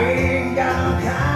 rain down high.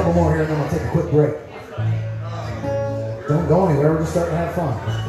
couple more here and then we'll take a quick break. Don't go anywhere, we're just starting to have fun.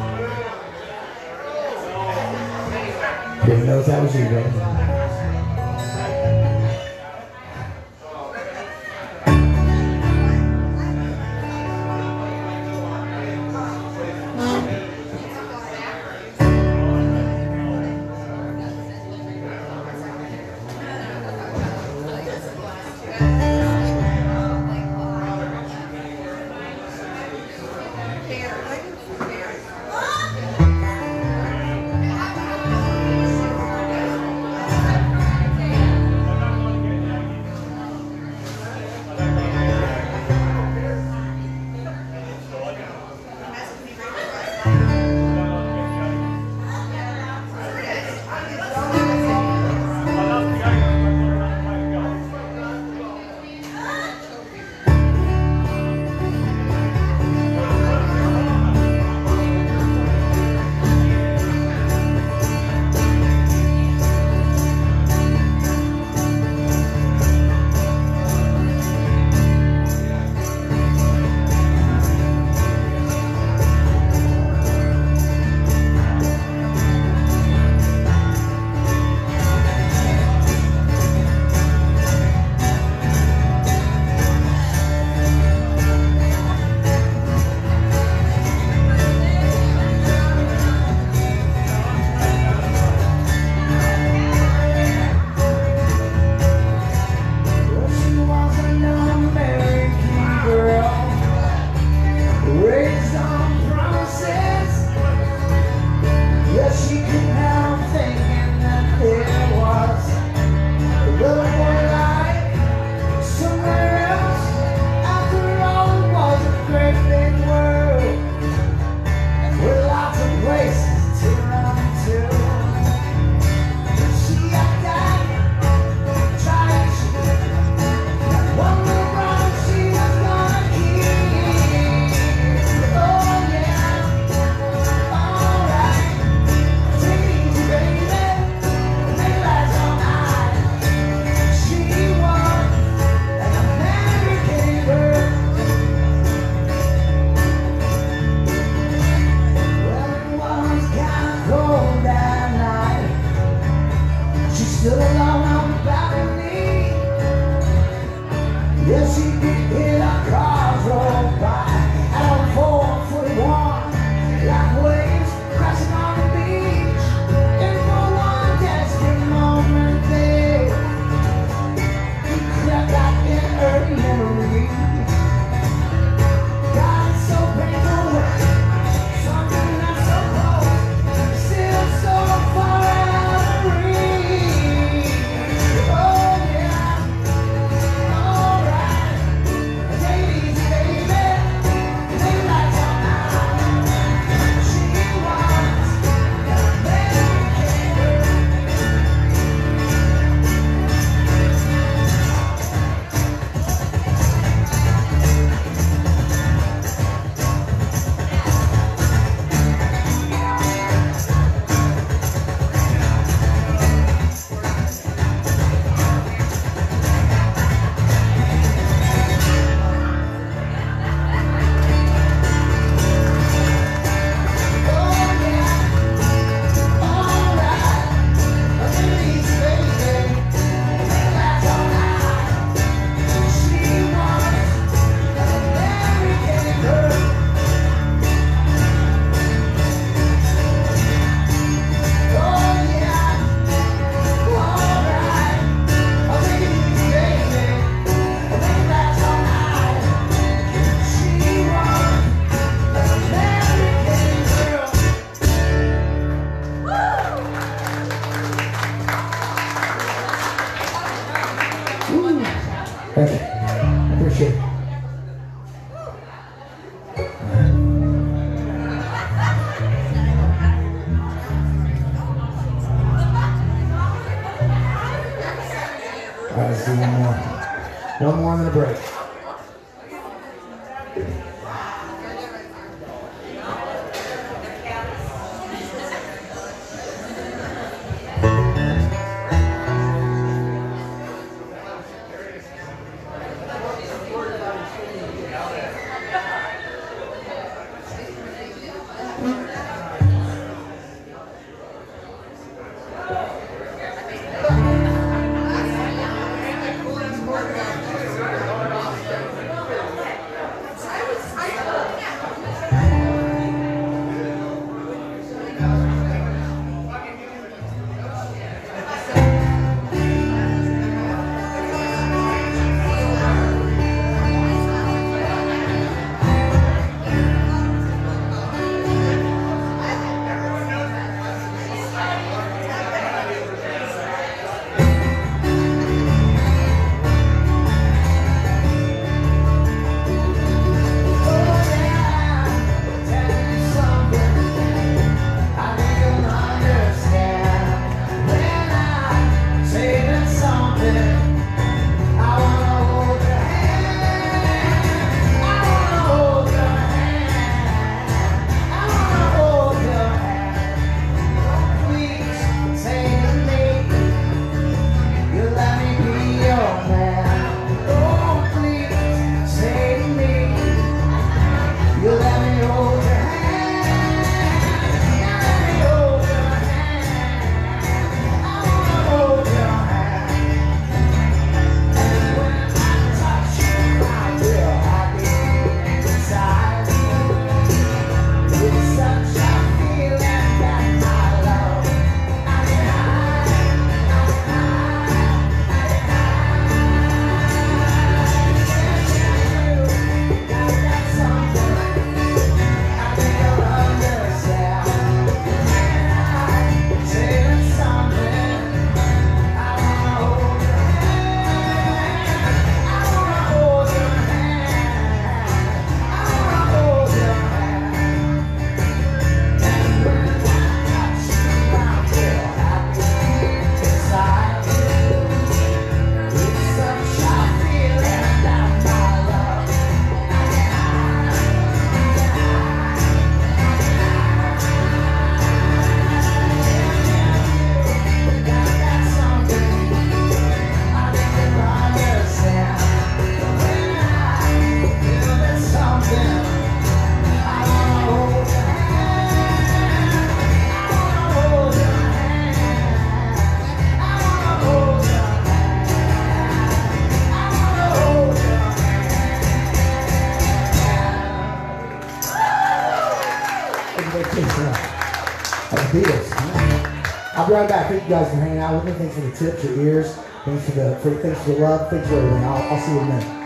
be right back. Thank you guys for hanging out with me. Thanks for the tips, your ears. Thanks for the, for, thanks for the love. Thanks for everything. I'll, I'll see you in a minute.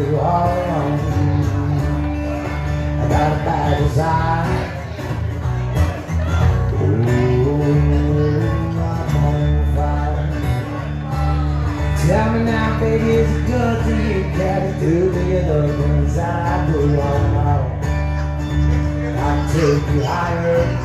you all alone. I got a bad desire. Tell me now, baby, is it good to you? Can it do to you the things I do? I'll take you higher.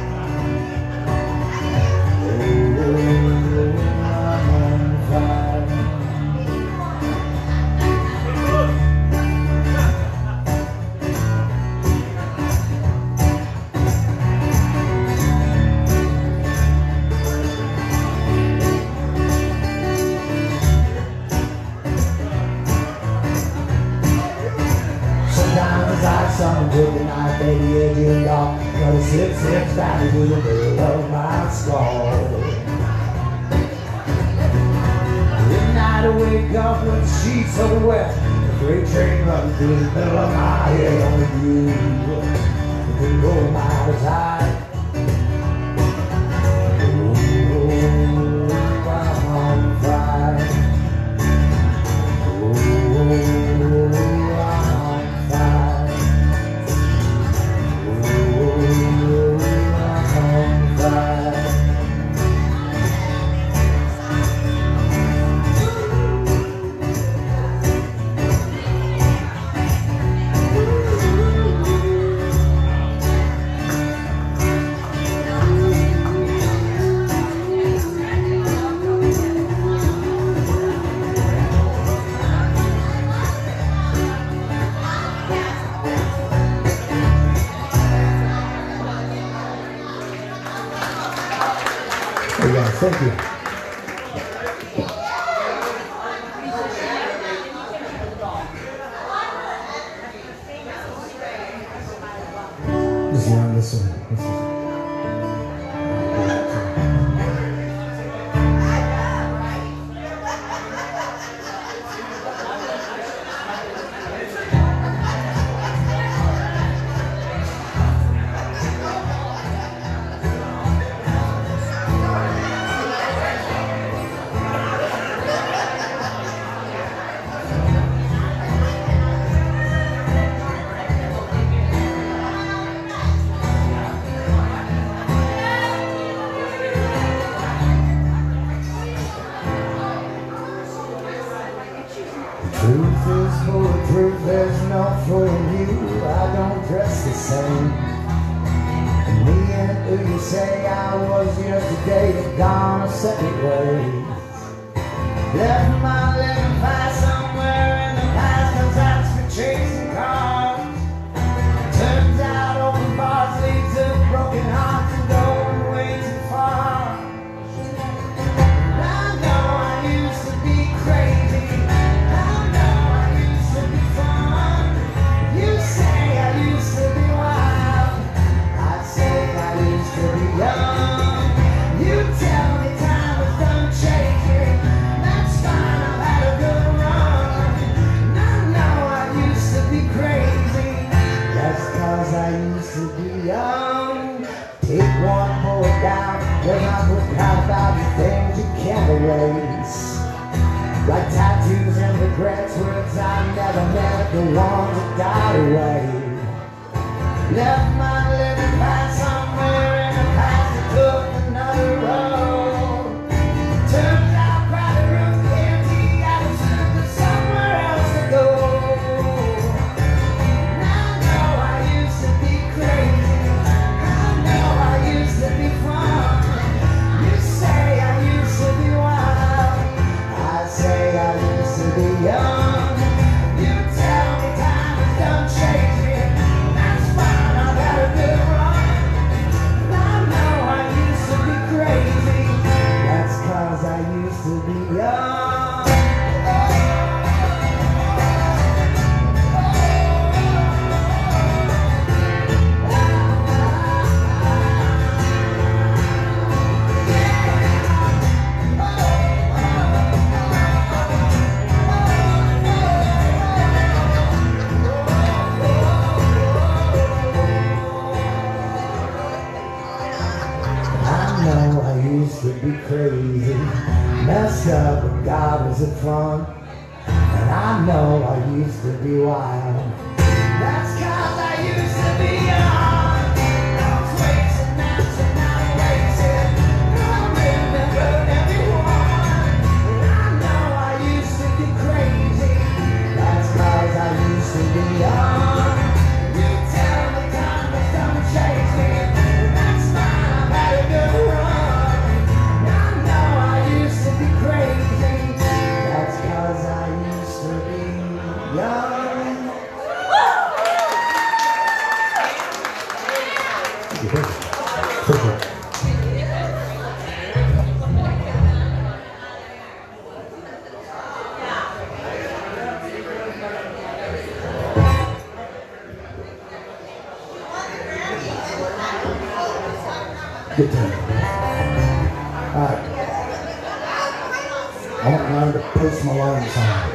baby again, y'all. Gonna zip, zip, down to the middle of my skull. When I wake up with sheets of wet, the freight train runs through the middle of my head. Only you can blow my desire. Get down. All right. I want to learn to push my lungs on.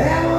There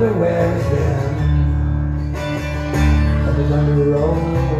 She wonder where he's been. And the thunder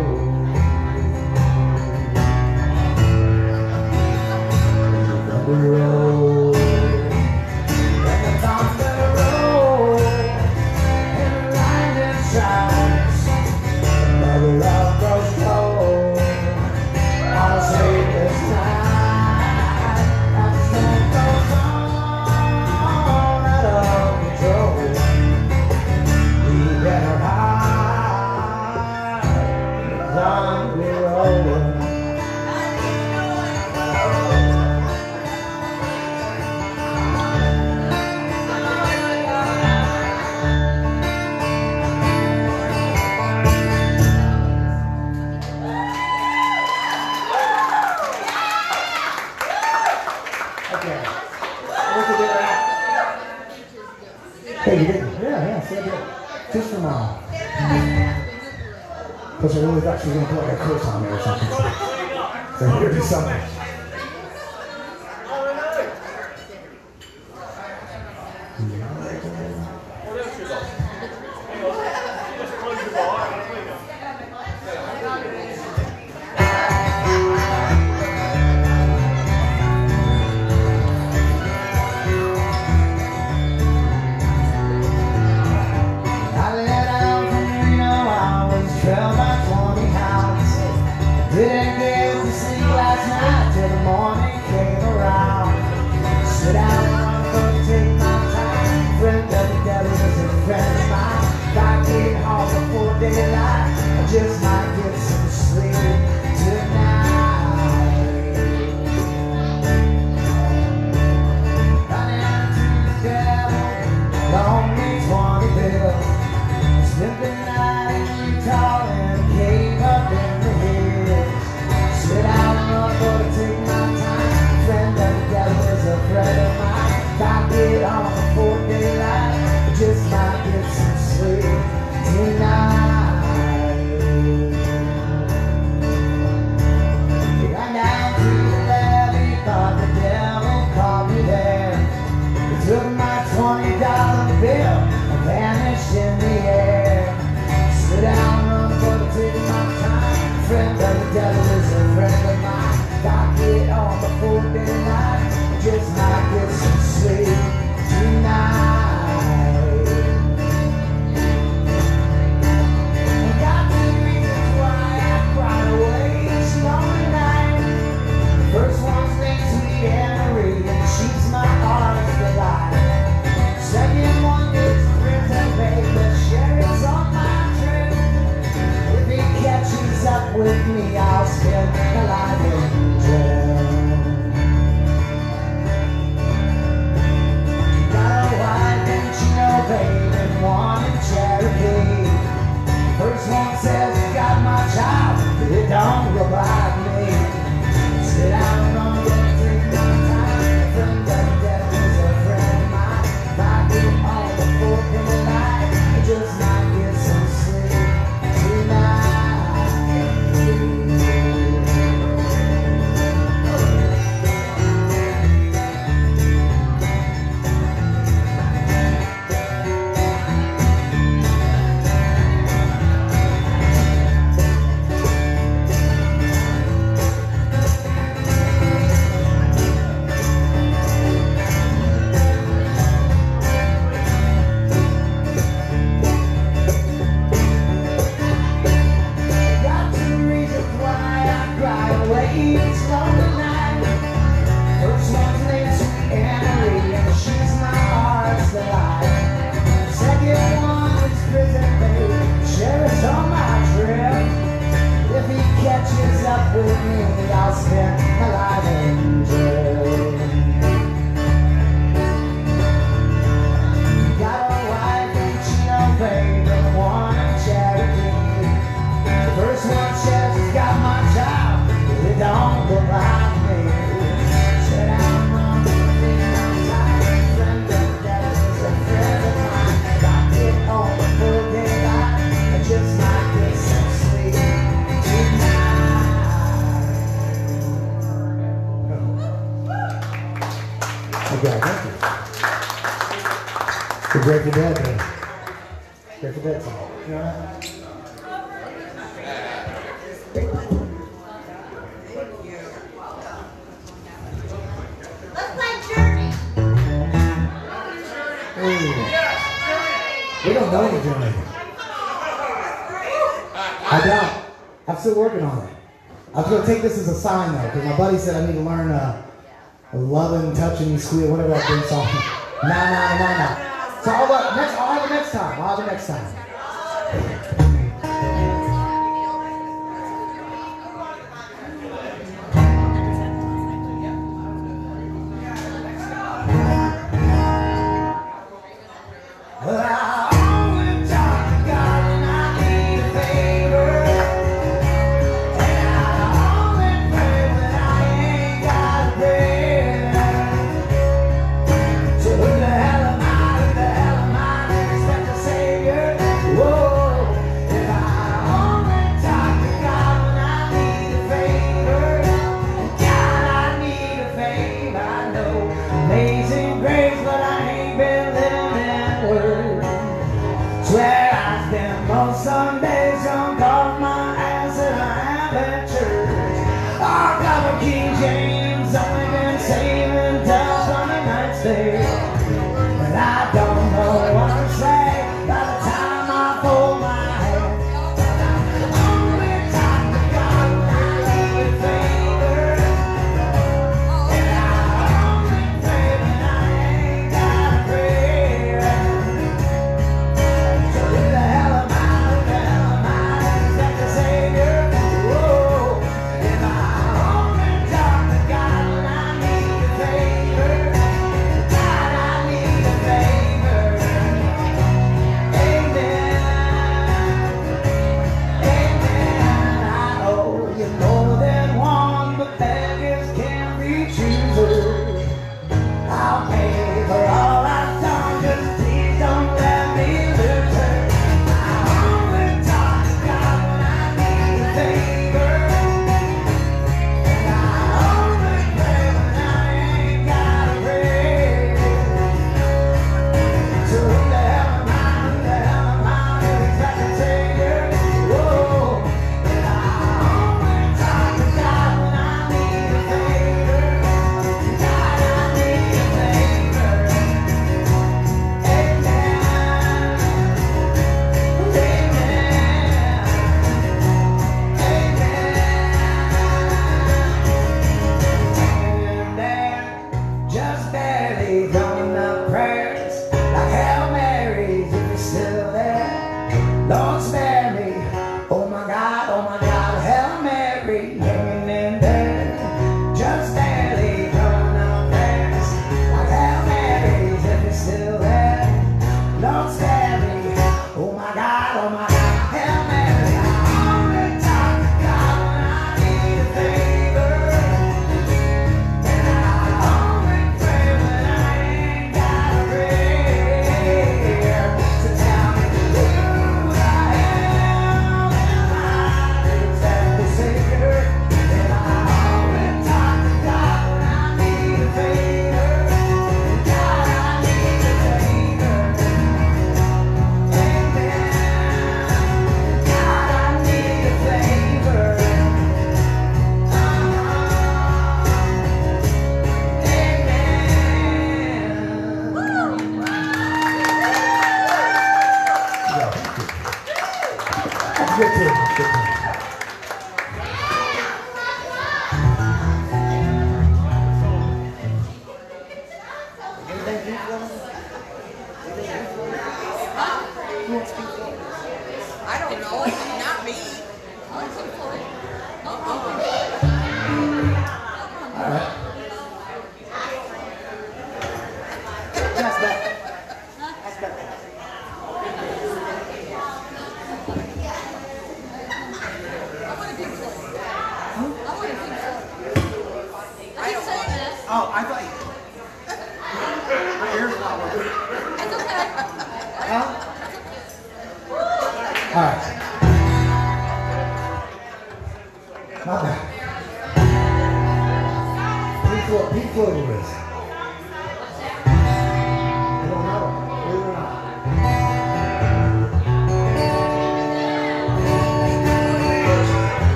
still working on it. I was gonna take this as a sign though, because my buddy said I need to learn uh, loving, touching, squeal, whatever that thing's song. Nah, nah, nah, nah. So next, I'll have it next time. I'll have it next time.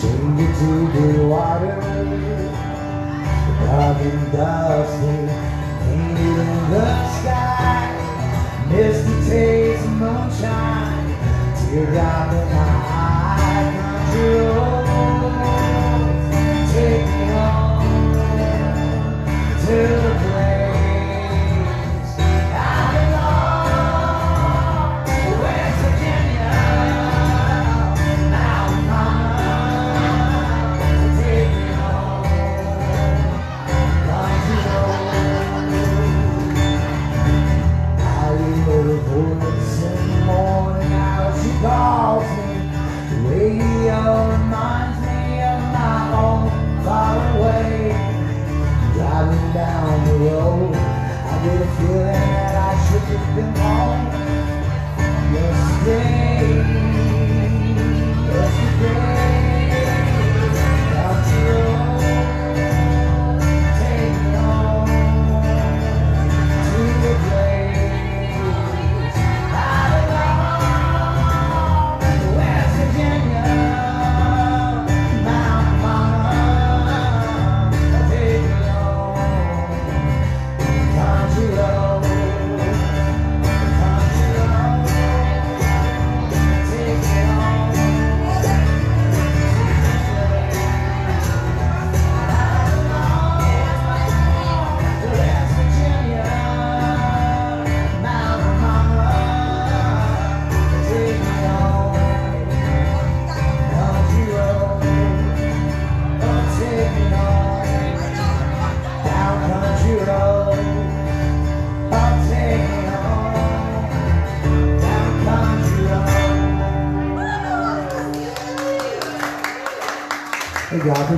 send it to the water Darling doves painted in the sky Misty taste of moonshine Teardrop the my down the road. I get a feeling that I should have been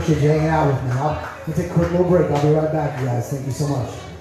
appreciate you hanging out with me. I'll, I'll take a quick little break. I'll be right back, you guys. Thank you so much.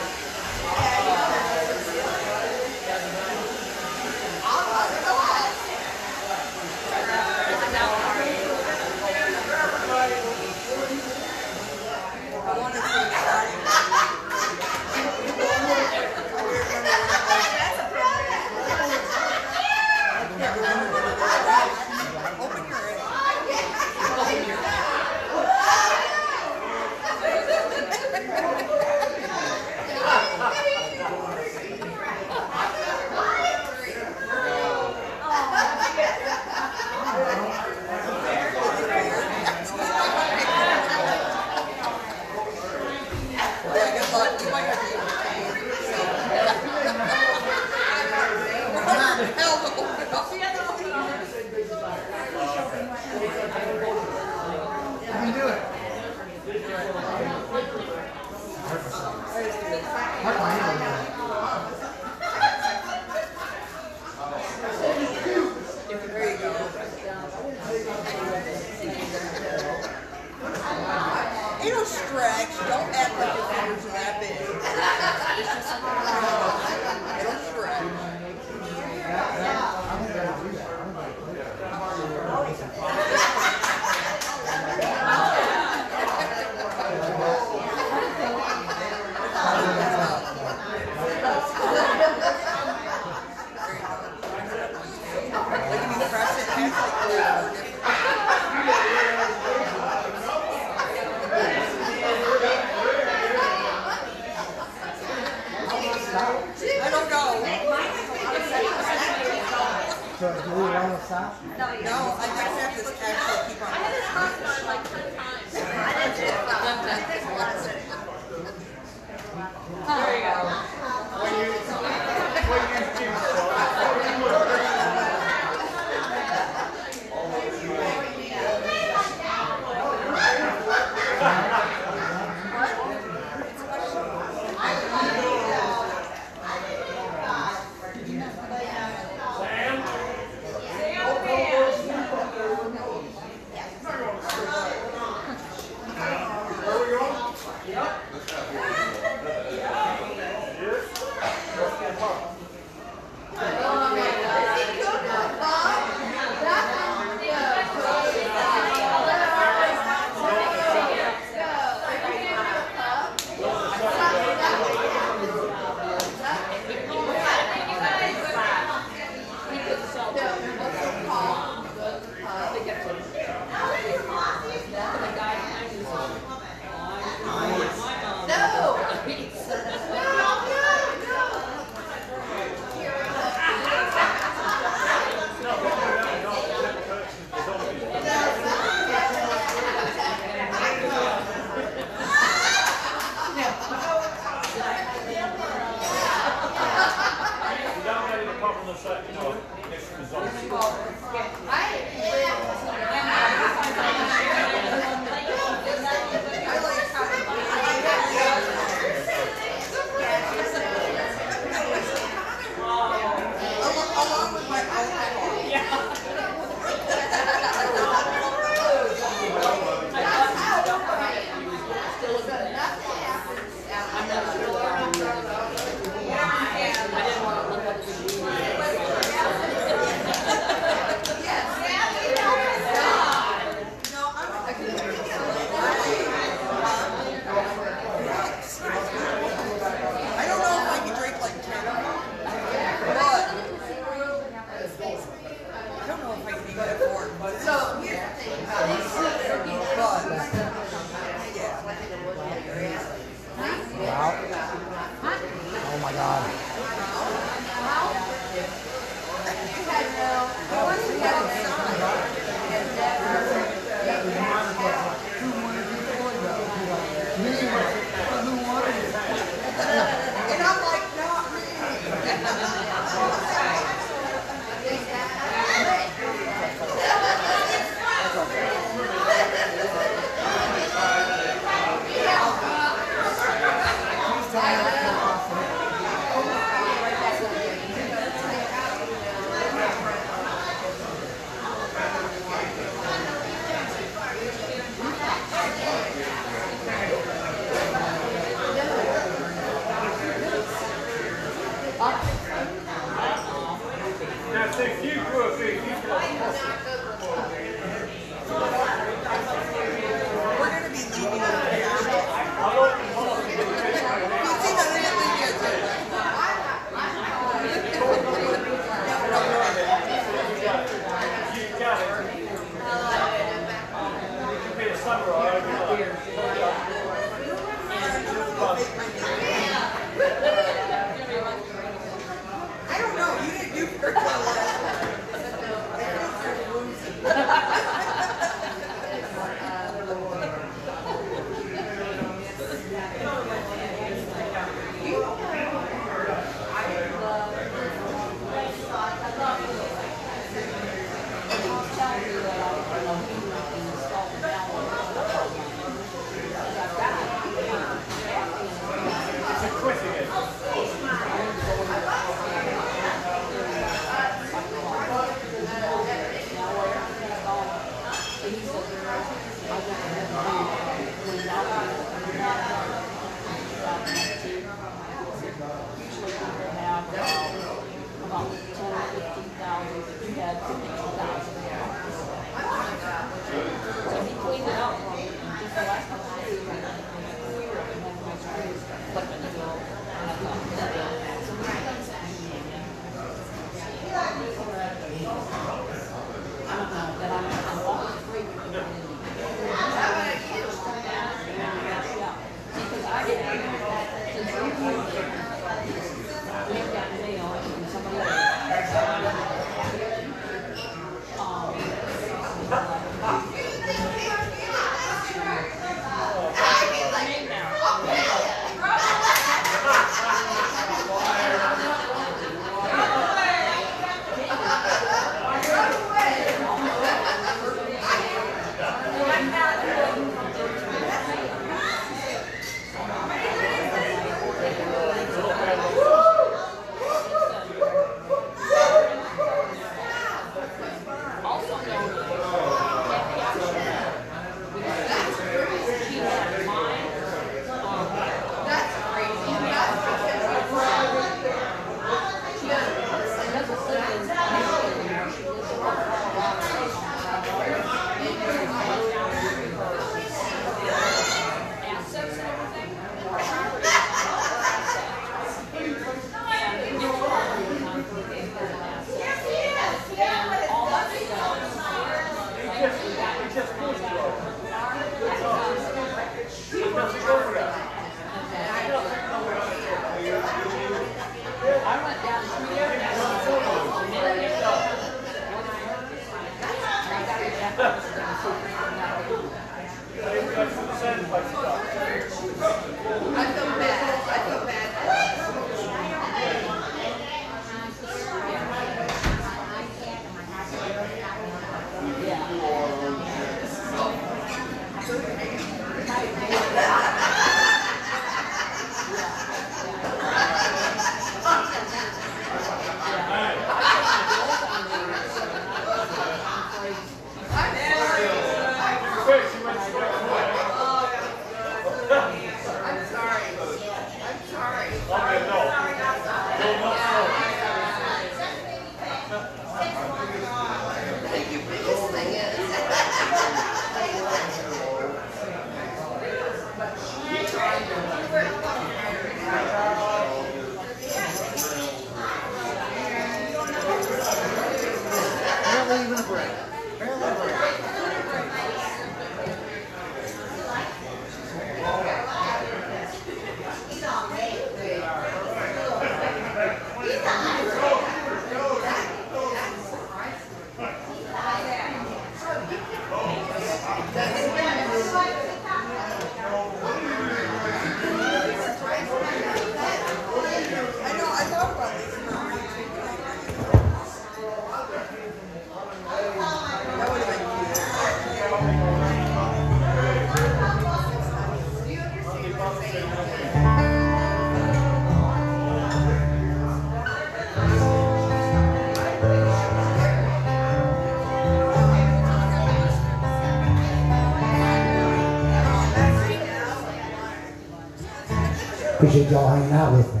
y'all hanging out with me?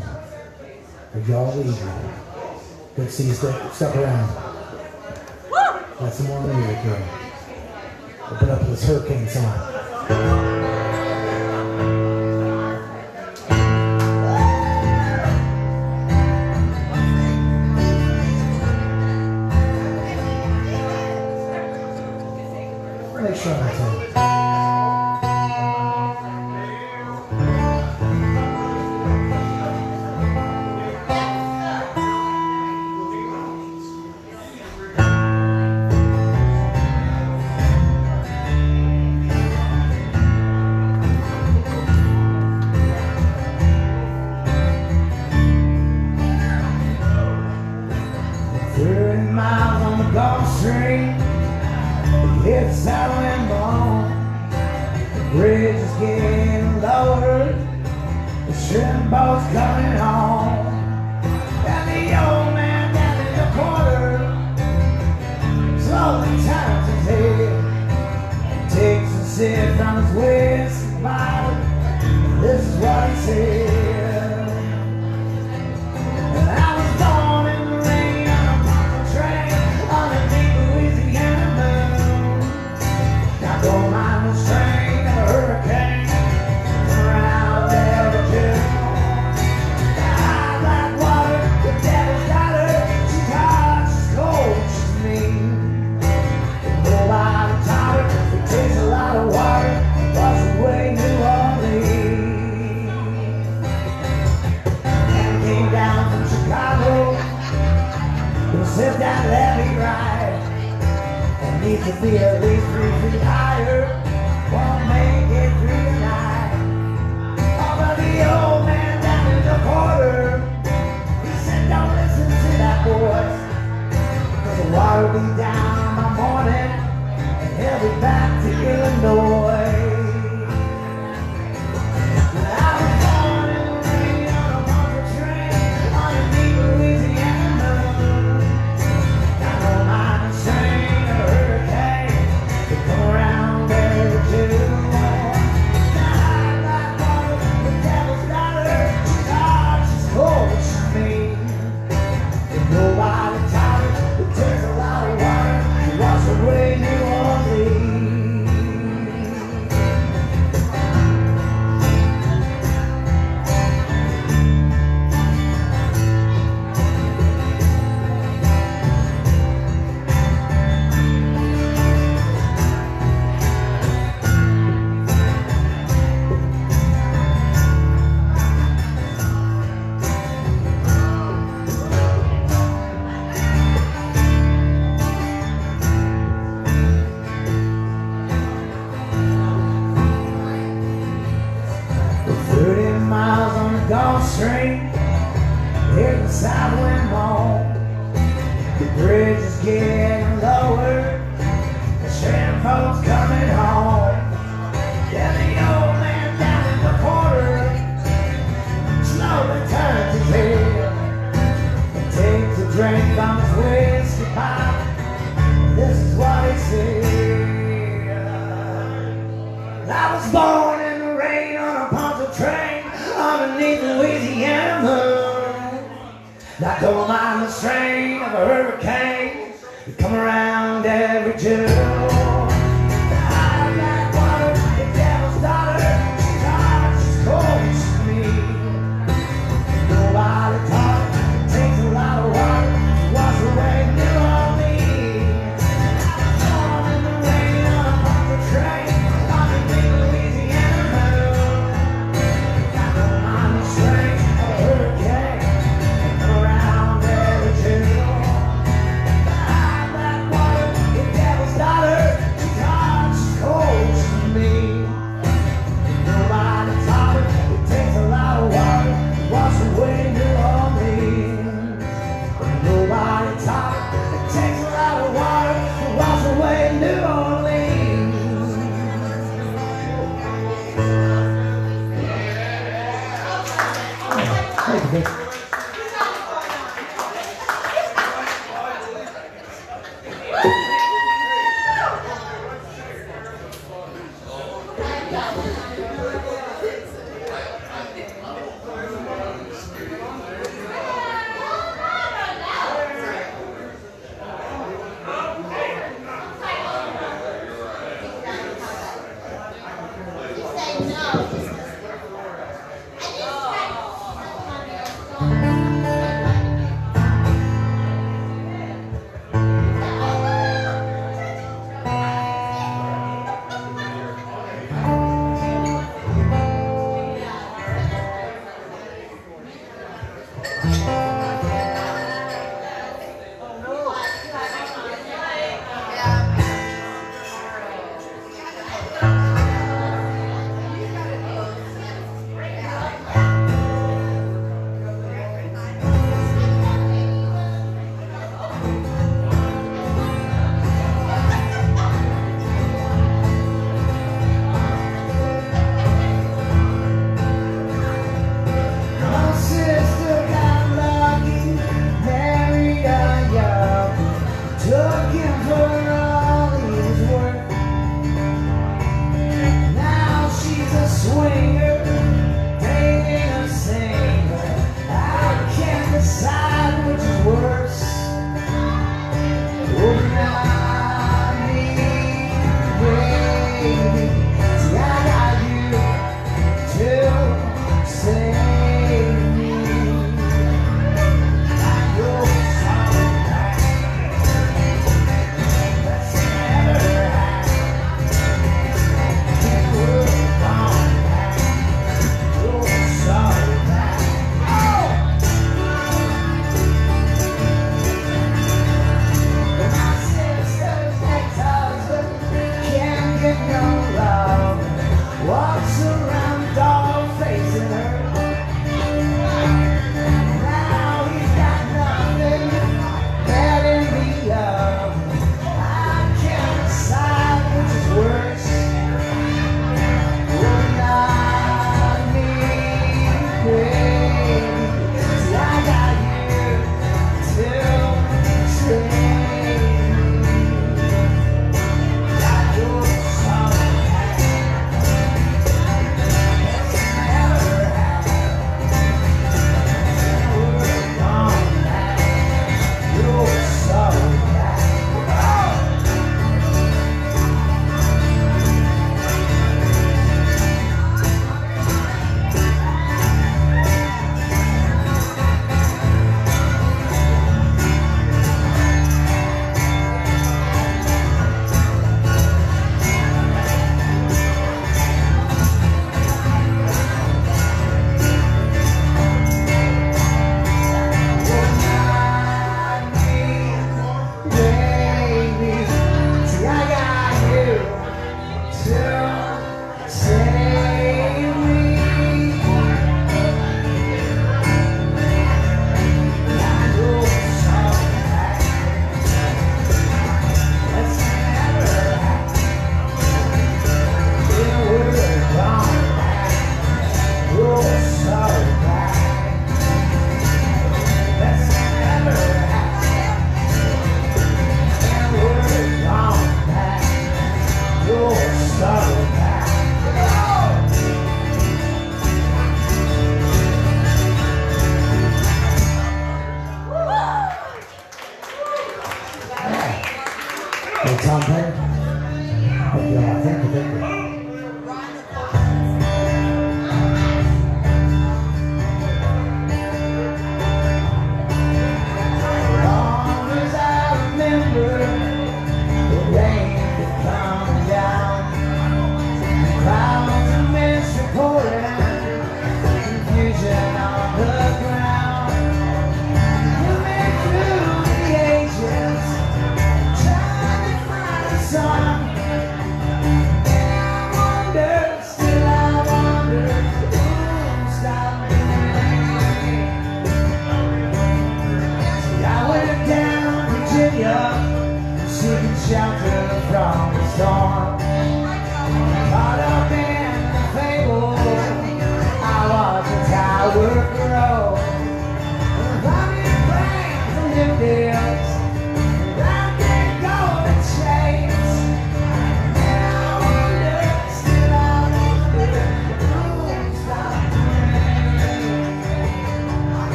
Are y'all leaving? Good to see you step, step around.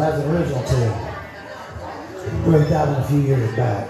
That's was the original tune. Worked out in a few years back.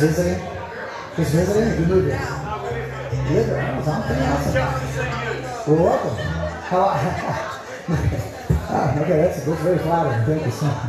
Visiting? Chris Visiting? You moved here. you. lived oh, there. Awesome. Well, welcome. How, okay, that's, that's very flattering. Thank you so much.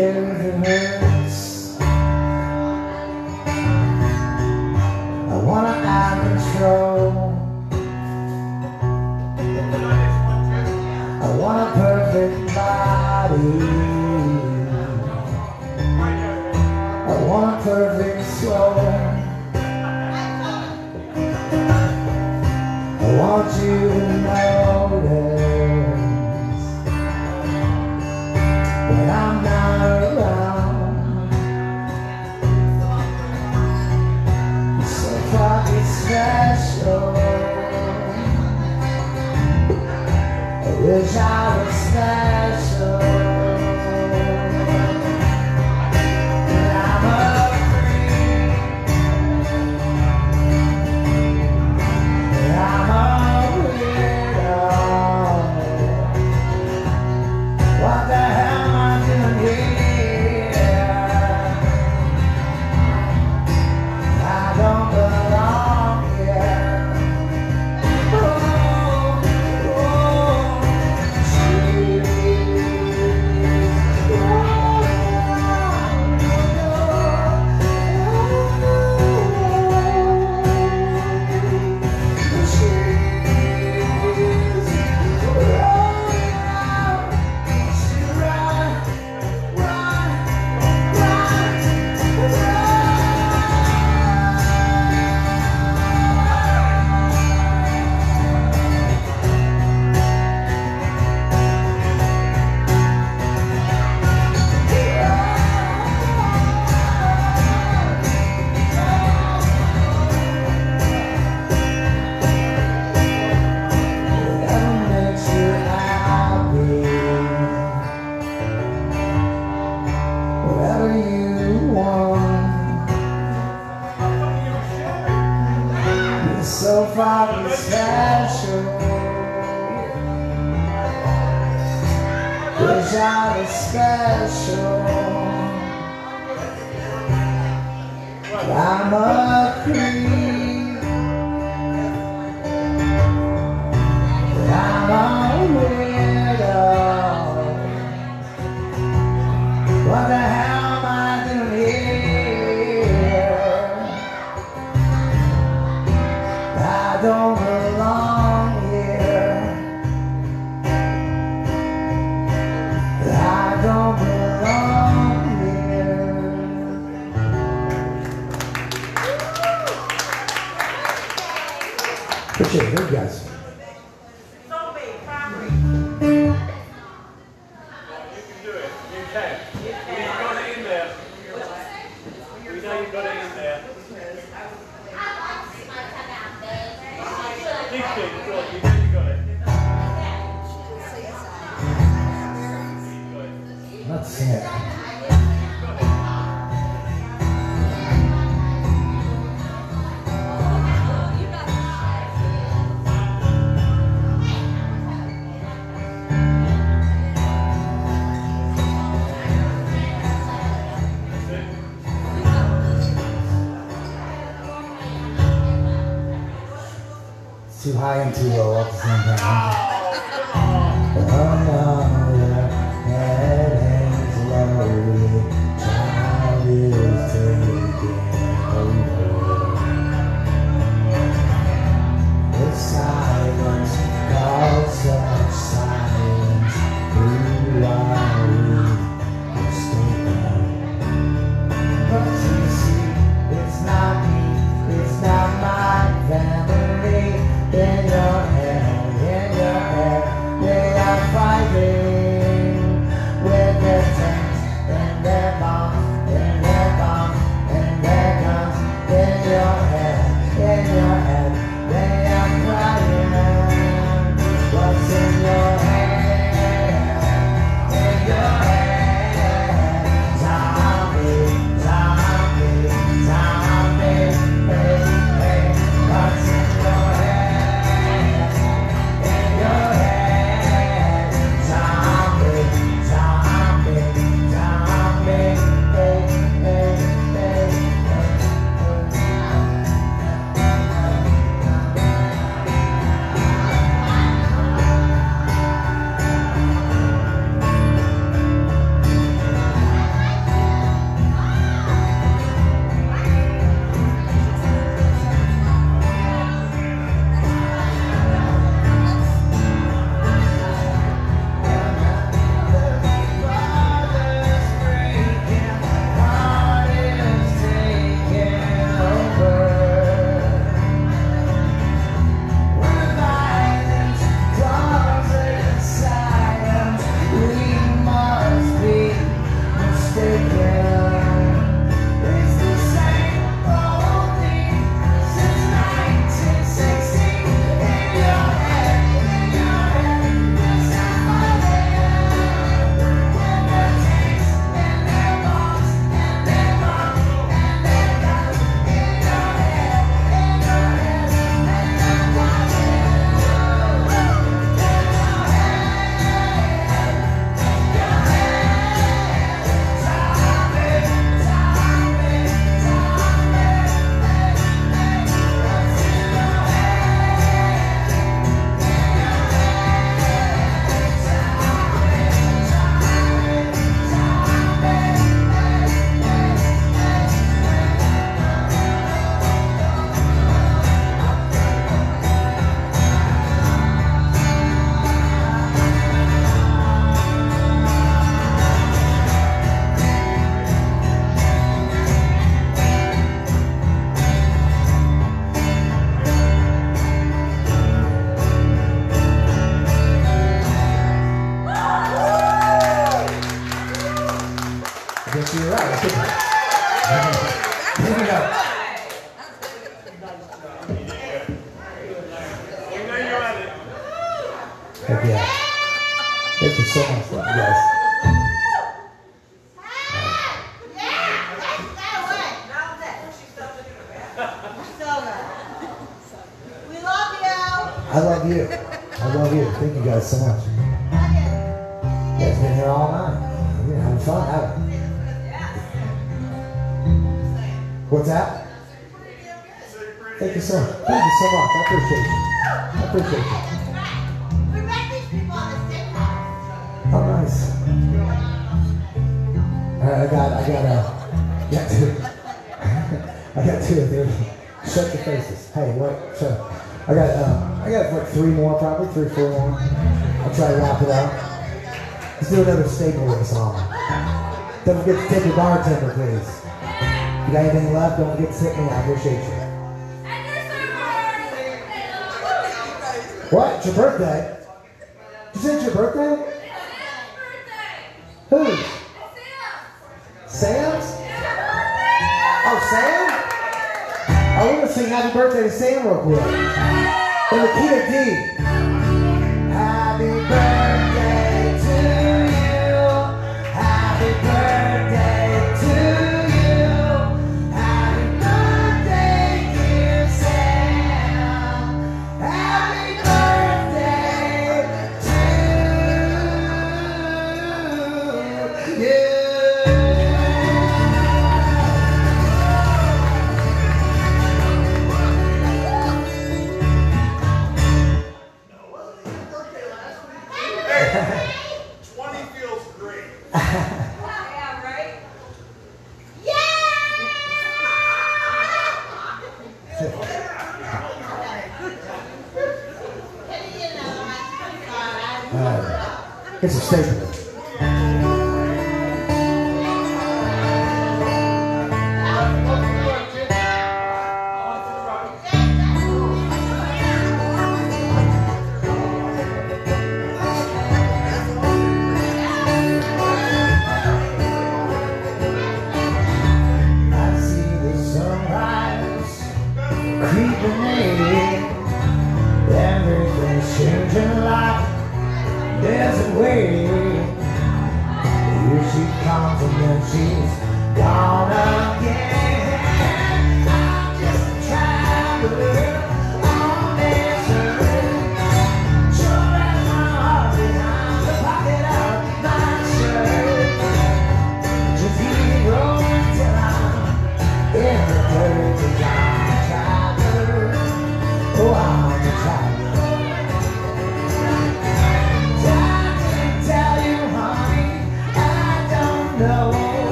care the world. High and too low Don't get sick of bartender, please. If you got anything left, don't get sick man. me. I appreciate you. What? It's your birthday?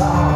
Song.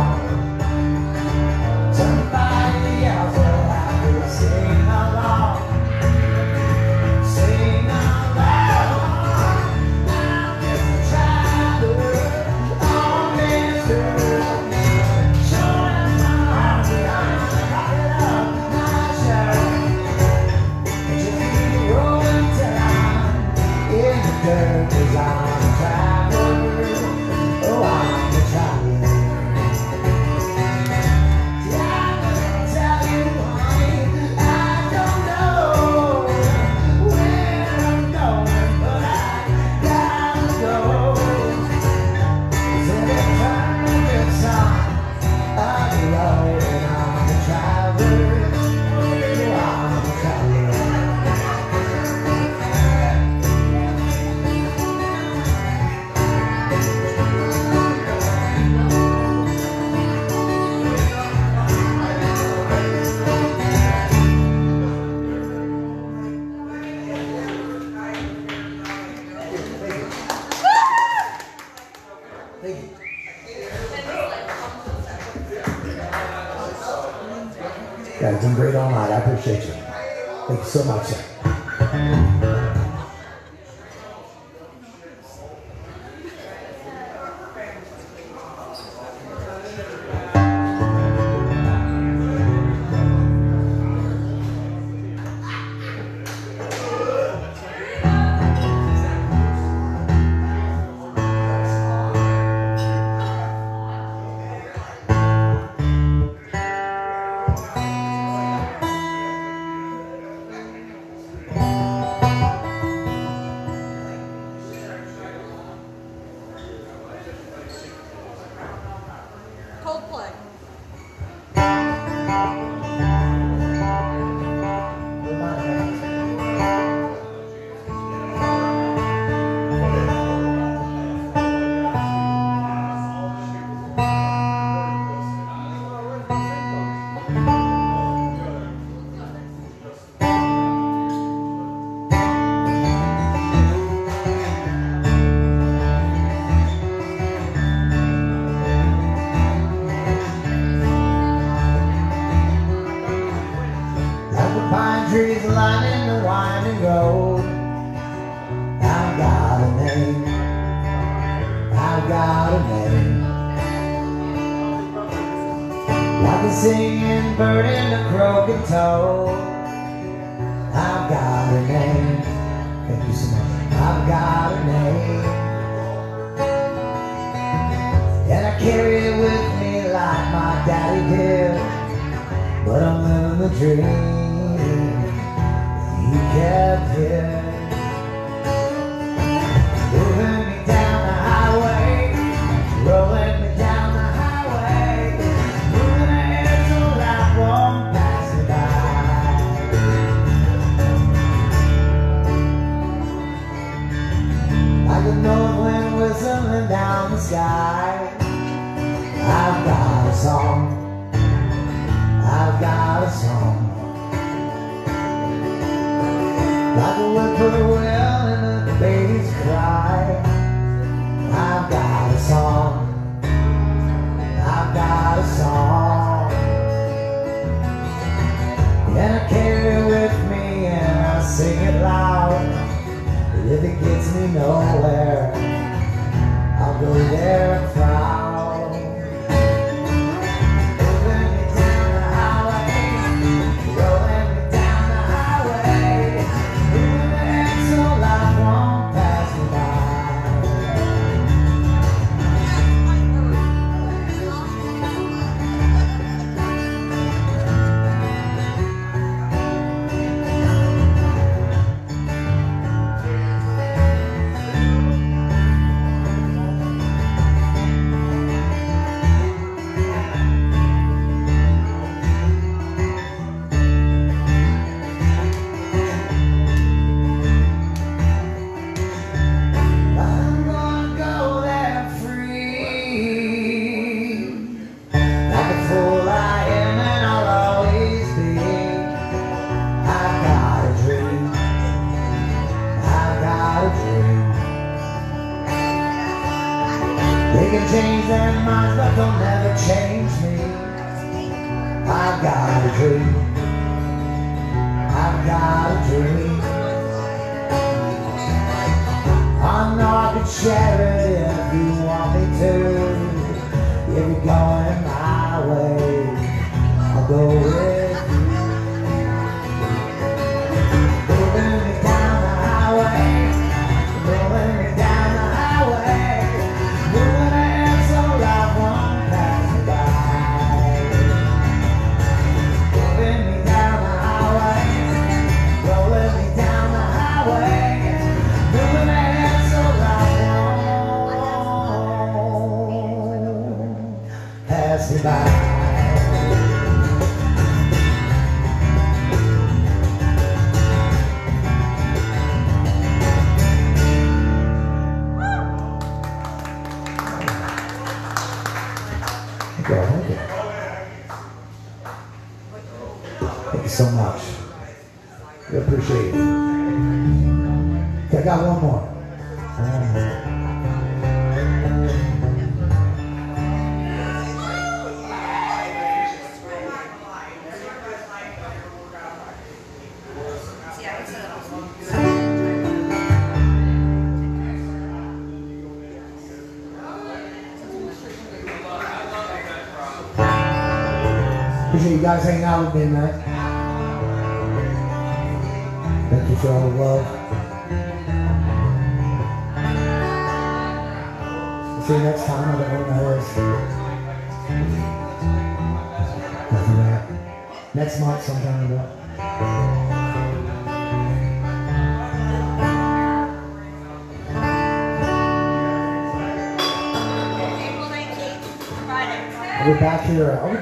guys hang out with.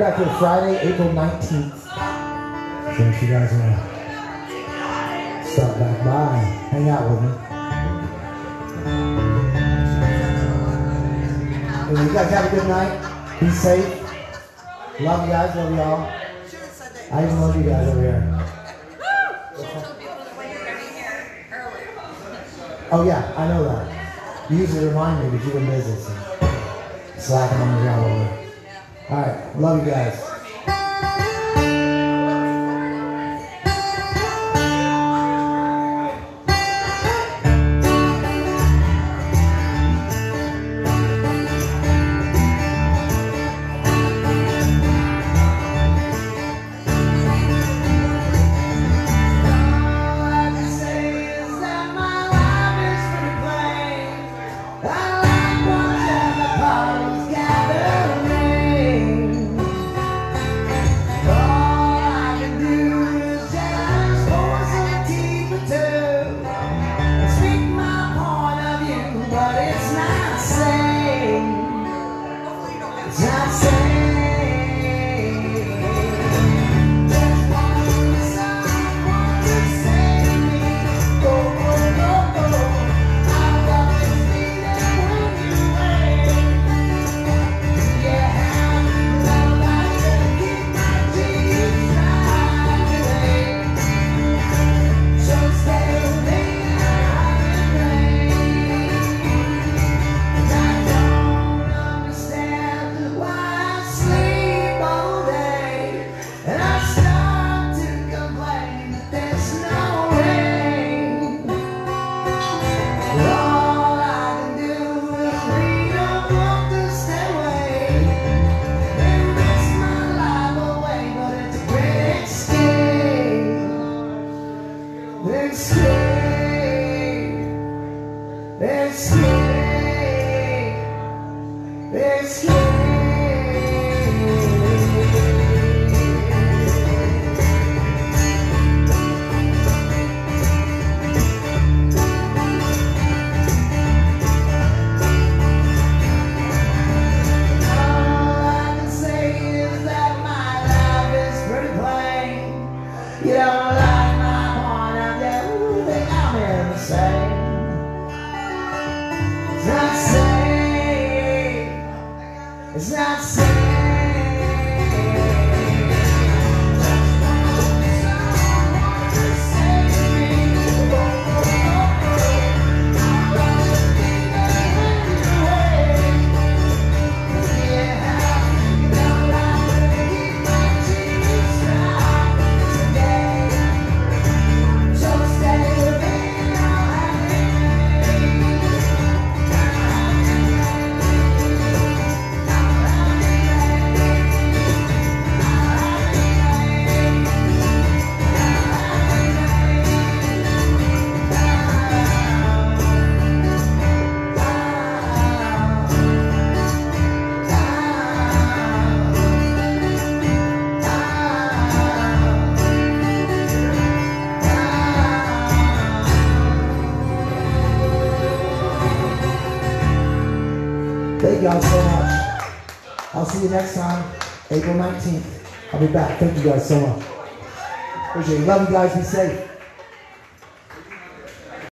back here Friday, April 19th. So if you guys want to stop back by, hang out with me. So you guys have a good night. Be safe. Love you guys. Love y'all. I just love you guys over here. Oh yeah, I know that. You usually remind me, but you've been busy. So slacking on the job over. All right. Love you guys. See you next time, April 19th. I'll be back. Thank you guys so much. Appreciate it. Love you guys. Be safe.